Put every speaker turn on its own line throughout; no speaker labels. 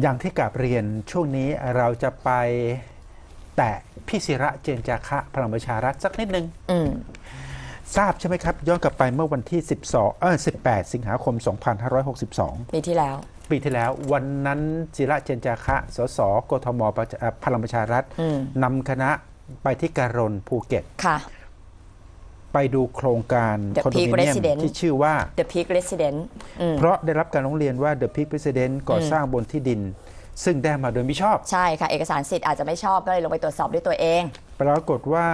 อย่างที่กลับเรียนช่วงนี้เราจะไปแตะพี่ศิระเจนจาคะพลังประชารัฐสักนิดนึง
อืม
ทราบใช่ไหมครับ ย้อนกลับไปเมื่อวันที่ 12 เออ18 สิงหาคม 2562
ปีที่แล้ว
ปีที่แล้ววันนั้นศิระเจนจาคะ สสกทมประชาเอ่อพลังประชารัฐ
อืม
นำคณะไปที่การนภูเก็ต
ค่ะ
ไปดูโครงการ
The
คอนโด
Peak
มิเนียม
Residence
ที่ชื่อว่า
The Peak Resident อืม
เพราะได้รับการร้องเรียนว่า The Peak President ก่อสร้างบนที่ดิน ซึ่งได้มาโดยมิชอบ
ใช่ค่ะ เอกสารสิทธิ์อาจจะไม่ชอบก็เลยลงไปตรวจสอบด้วยตัวเอง
ปรากฏว่า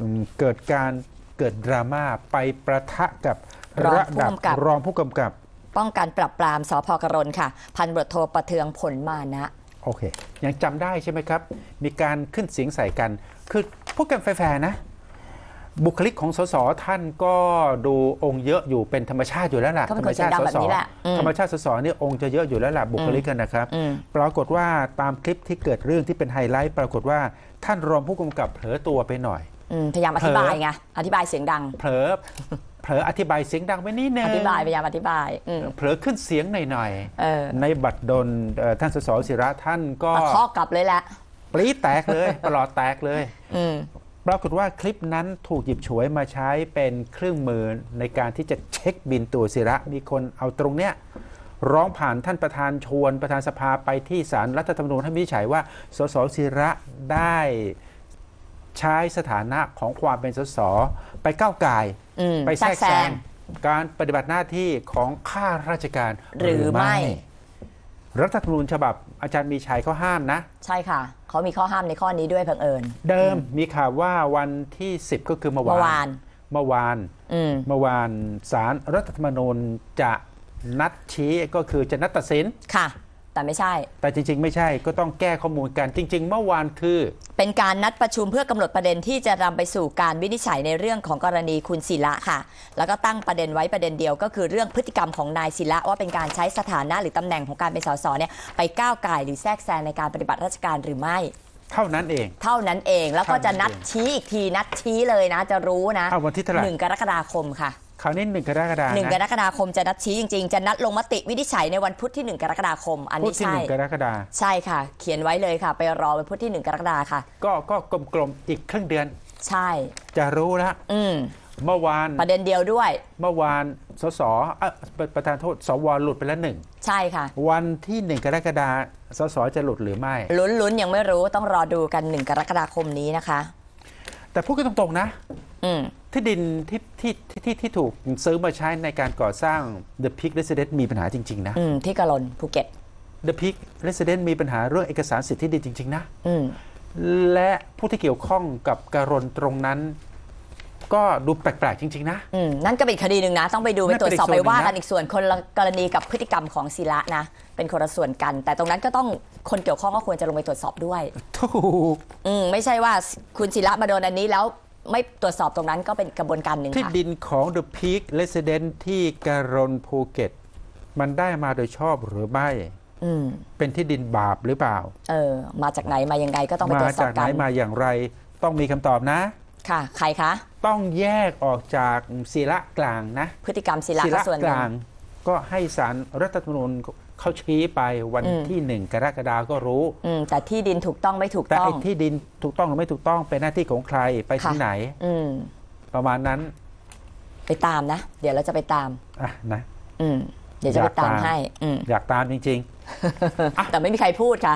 อืมเกิดการเกิดดราม่าไปประทะกับ
รอง
ระ
ผู้
ดับ
กำกับ
รองผู้กำกับ
ป้องกันปรับปรามสพกรณค่ะ พันตำรวจโทประเทืองผลมานะ
โอเค ยังจำได้ใช่ไหมครับ มีการขึ้นเสียงใส่กัน คือพูดกันแฟร์ๆนะ บุคลิกของสสท่านก็ดูองค์เยอะอยู่เป็นธรรมชาติอยู่แล้วล่ะ
เขาเป็น
ธร
ค
ร
น
มชาติ
เสียงดัง
ส
แบบ
ส
นี้แหละอืม
ธรรมชาติสสเนี่ยองค์จะเยอะอยู่แล้วล่ะบุคลิกกันนะครับ
อืม
ปรากฏว่าตามคลิปที่เกิดเรื่องที่เป็นไฮไลท์ปรากฏว่าท่านรองผู้กำกับเผลอตัวไปหน่อย
อืมพยายามอธิบายไงอธิบายเสียงดัง
เผลอเผลออธิบายเสียงดังไปนิดนึง
อธิบายพยายามอธิบายอืม
เผลอขึ้นเสียงหน่อย
เออ
ๆในบัตรดลเอ่อท่านสสศิระท่านก็
ตะคอกกลับเลยแหละ
ปรี๊ดแตกเลยปลอดแตกเลย
อืม
ปรากฏว่าคลิปนั้นถูกหยิบฉวยมาใช้เป็นเครื่องมือในการที่จะเช็คบินตัวศิระ มีคนเอาตรงเนี้ยร้องผ่านท่านประธานชวนประธานสภาไปที่ศาลรัฐธรรมนูญให้วินิจฉัยว่า สสศิระได้ใช้สถานะของความเป็นสสไปก้าวไก่าย
อืม
ไปแทรก
แทรก
แซ
แซ
ง
ง
การปฏิบัติหน้าที่ของข้าราชการ
หรือไม่
รัฐธรรมนูญฉบับอาจารย์มีชัยเขาห้ามนะ
ใช่ค่ะ เขามีข้อห้ามในข้อนี้ด้วยเพิ่งเอิญ
เดิมมีข่าวว่าวันที่ 10 ก็คือเมื่อ
เมื่อ
วาวา
นน
เมื่อวาน
อืม
เมื่อวานสารรัฐธรรมนูญจะนัดชี้ก็คือจะนัดตัดสิน
ค่ะ แต่ไม่ใช่
แต่จริง ๆ ไม่ใช่ก็ต้องแก้ข้อมูลกันจริง ๆ เมื่อวานคือ
เป็นการนัดประชุมเพื่อกำหนดประเด็นที่จะนำไปสู่การวินิจฉัยในเรื่องของกรณีคุณศิละค่ะ แล้วก็ตั้งประเด็นไว้ประเด็นเดียวก็คือเรื่องพฤติกรรมของนายศิละว่าเป็นการใช้สถานะหรือตำแหน่งของการเป็นสสเนี่ยไปก้าวไก่ายหรือแทรกแซงในการปฏิบัติราชการหรือไม่
เท่านั้นเอง
เท่านั้นเองแล้วก็จะนัด
เท่านั้นเอง
ชี้อีกทีนัดชี้เลยนะ จะรู้นะ
อ้าววันที่เท่าไหร่
หนึ่งกรกฎาคมค่ะ
คราวนี้หนึ่งกรกฎาคม
หนึ่งกร
นะ
กฎาคมจะนัดชี้จริงๆ จะนัดลงมติวินิจฉัยในวันพุธที่หนึ่งกรกฎาคม อัน
พูด
นี้
ที่ห
ใช่
นึ่งกรกฎาคม
ใช่ค่ะ เขียนไว้เลยค่ะ ไปรอวันพุธที่หนึ่งกรกฎาค่ะ
ก็ก็กลมๆอีกครึ่งเดือน
ใช่
จะรู้แล้ว
อืม
เมื่อวาน
ประเด็นเดียวด้วย
เมื่อวานสสเอ่อประประธานโทษสวหลุดไปแล้วหนึ่ง
ใช่ค่ะ
วันที่หนึ่งกรกฎาคมสสจะหลุดหรือไม่
ลุ้นๆ ยังไม่รู้ต้องรอดูกันหนึ่งกรกฎาคมนี้นะคะ
แต่พูดกันตรงๆนะ
อืม
ที่ดินที่ที่ที่ที่ที่ถูกซื้อมาใช้ในการก่อสร้าง The Peak Residence มีปัญหาจริง ๆ นะ
อืมที่กะลนภูเก็ต
The Peak Residence มีปัญหาเรื่องเอกสารสิทธิ์ที่ดินจริง ๆ นะ
อืม
และผู้ที่เกี่ยวข้องกับการนตรงนั้น ก็ดูแปลกๆจริง ๆ นะ
อืมนั่นก็เป็นอีกคดีหนึ่งนะ ต้องไปดู
นั่
ไป
น
ตรวจสอบ
เป็นอีกส่วนหนึ่ง
ไปว่า
นะ
กันอีกส่วนคนละกรณีกับพฤติกรรมของศิละนะ เป็นคนละส่วนกัน แต่ตรงนั้นก็ต้องคนเกี่ยวข้องก็ควรจะลงไปตรวจสอบด้วย
ถูก
อืมไม่ใช่ว่าคุณศิละมาโดนอันนี้แล้ว ไม่ตรวจสอบตรงนั้นก็เป็นกระบวนการหนึ่ง
ที่
ค่ะ
ดินของ The Peak Residence ที่การนภูเก็ต มันได้มาโดยชอบหรือไม่
อืม
เป็นที่ดินบาปหรือเปล่า
เออ มาจากไหนมายังไงก็ต้องไป
มา
ตรวจสอ
จา
บ
กไหน
กัน
มาอย่างไร ต้องมีคำตอบนะ
ค่ะ ใครคะ
ต้องแยกออกจากศิระกลางนะ
พฤติกรรมศิละ
ศิ
ก็
ระ
ส่วนห
ก
นึ่ง
ลาง ก็ให้สารรัฐธรรมนูญ เขาชี้ไปวัน
อืม
ที่หนึ่งกรกฎาก็รู้
อืมแต่ที่ดินถูกต้องไม่ถูก
แต่
ต้อ
ไอ้
ง
ที่ดินถูกต้องหรือไม่ถูกต้องเป็นหน้าที่ของใครไปที่
ค่ะ
ไหน
อืม
ประมาณนั้น
ไปตามนะ เดี๋ยวเราจะไปตาม
อะนะ
อืมเดี๋ยวจะไป
อยาก
ตาม
ตาม
ให้อืม
อยากตามจริง
แต่ไม่มีใครพูดค่ะ